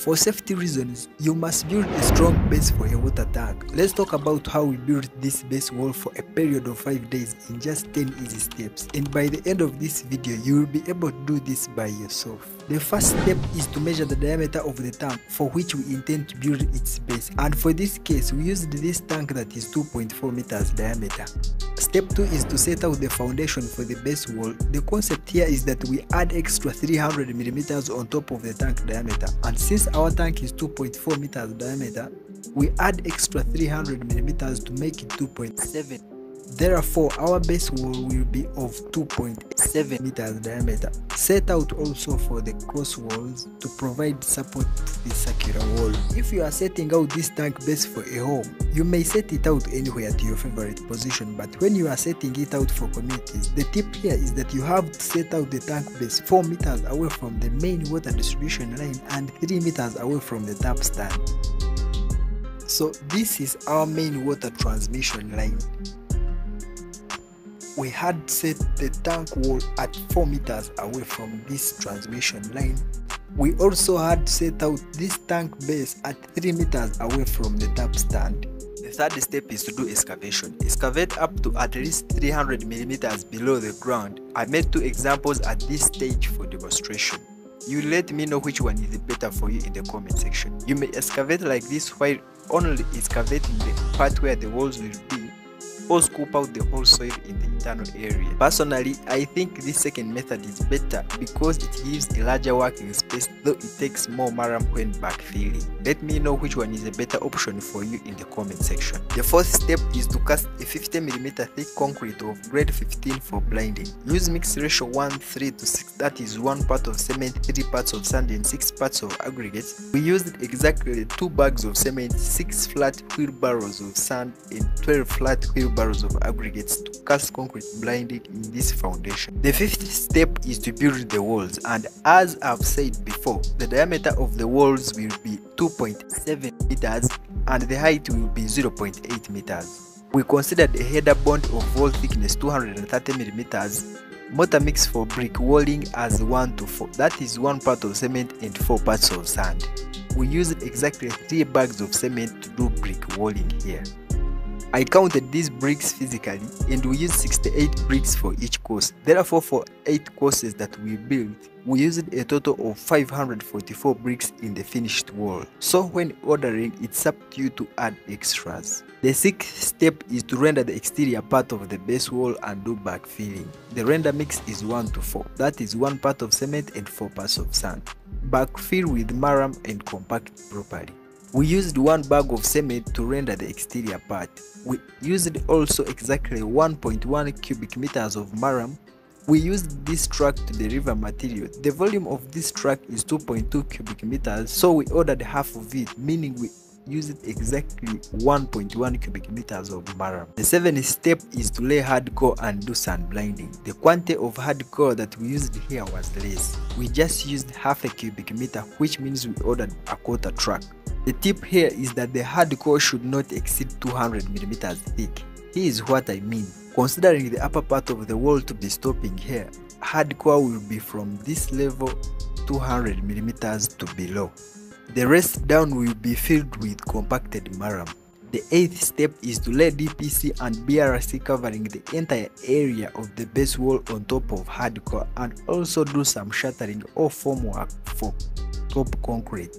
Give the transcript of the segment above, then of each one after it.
For safety reasons, you must build a strong base for a water tank. Let's talk about how we built this base wall for a period of 5 days in just 10 easy steps. And by the end of this video, you will be able to do this by yourself. The first step is to measure the diameter of the tank for which we intend to build its base. And for this case, we used this tank that is 2.4 meters diameter. Step 2 is to set out the foundation for the base wall. The concept here is that we add extra 300 millimeters on top of the tank diameter. And since our tank is 2.4 meters diameter, we add extra 300 millimeters to make it 2.7. Therefore, our base wall will be of 2.7 meters diameter. Set out also for the cross walls to provide support to the circular wall. If you are setting out this tank base for a home, you may set it out anywhere to your favorite position, but when you are setting it out for communities, the tip here is that you have to set out the tank base 4 meters away from the main water distribution line and 3 meters away from the tap stand. So this is our main water transmission line we had set the tank wall at 4 meters away from this transmission line. We also had set out this tank base at 3 meters away from the tap stand. The third step is to do excavation. Excavate up to at least 300 millimeters below the ground. I made two examples at this stage for demonstration. You let me know which one is better for you in the comment section. You may excavate like this while only excavating the part where the walls will be or scoop out the whole soil in the internal area. Personally, I think this second method is better because it gives a larger working space though it takes more murram when backfilling. Let me know which one is a better option for you in the comment section. The fourth step is to cast a 50mm thick concrete of grade 15 for blinding. Use mix ratio 1 3 to 6 that is 1 part of cement, 3 parts of sand and 6 parts of aggregate. We used exactly 2 bags of cement, 6 flat wheelbarrows of sand and 12 flat wheelbarrows barrels of aggregates to cast concrete blinding in this foundation. The fifth step is to build the walls and as I've said before, the diameter of the walls will be 2.7 meters and the height will be 0.8 meters. We considered a header bond of wall thickness 230 millimeters mortar mix for brick walling as 1 to 4 that is 1 part of cement and 4 parts of sand. We used exactly 3 bags of cement to do brick walling here. I counted these bricks physically and we used 68 bricks for each course. Therefore for 8 courses that we built, we used a total of 544 bricks in the finished wall. So when ordering, it's up to you to add extras. The sixth step is to render the exterior part of the base wall and do backfilling. The render mix is 1 to 4, that is 1 part of cement and 4 parts of sand. Backfill with murram and compact properly. We used one bag of cement to render the exterior part. We used also exactly 1.1 cubic meters of murram. We used this truck to deliver material. The volume of this truck is 2.2 cubic meters, so we ordered half of it, meaning we used exactly 1.1 cubic meters of murram. The seventh step is to lay hardcore and do sand blinding. The quantity of hardcore that we used here was less. We just used half a cubic meter, which means we ordered a quarter truck. The tip here is that the hardcore should not exceed 200 mm thick. Here is what I mean. Considering the upper part of the wall to be stopping here, hardcore will be from this level 200 mm to below. The rest down will be filled with compacted murram. The eighth step is to lay DPC and BRC covering the entire area of the base wall on top of hardcore and also do some shuttering or formwork for top concrete.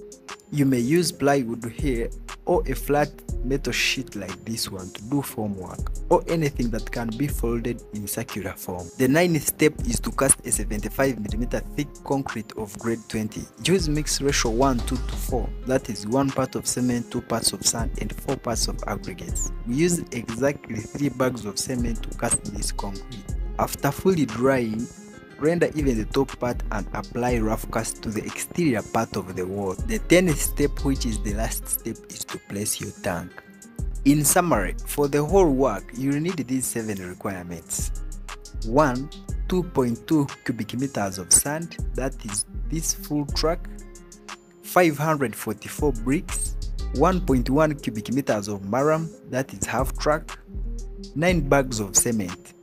You may use plywood here or a flat metal sheet like this one to do formwork or anything that can be folded in circular form. The ninth step is to cast a 75mm thick concrete of grade 20. Use mix ratio 1 2 to 4 that is 1 part of cement, 2 parts of sand and 4 parts of aggregates. We use exactly 3 bags of cement to cast this concrete. After fully drying, render even the top part and apply rough cast to the exterior part of the wall. The 10th step which is the last step is to place your tank. In summary, for the whole work, you need these 7 requirements. 1. 2.2 cubic meters of sand, that is this full truck. 544 bricks. 1.1 cubic meters of murram, that is half truck. 9 bags of cement.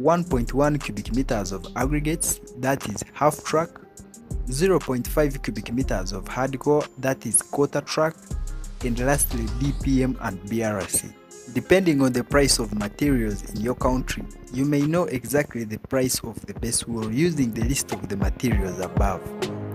1.1 cubic meters of aggregates, that is half truck, 0.5 cubic meters of hardcore that is quarter track and lastly DPM and BRC. Depending on the price of materials in your country, you may know exactly the price of the base wheel using the list of the materials above.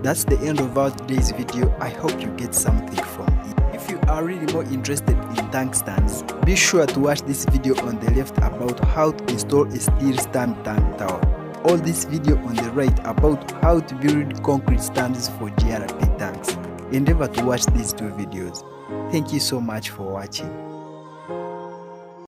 That's the end of our today's video. I hope you get something from it. If you are really more interested in tank stands, be sure to watch this video on the left about how to a steel stand tank tower. All this video on the right about how to build concrete stands for GRP tanks. Endeavor to watch these two videos. Thank you so much for watching.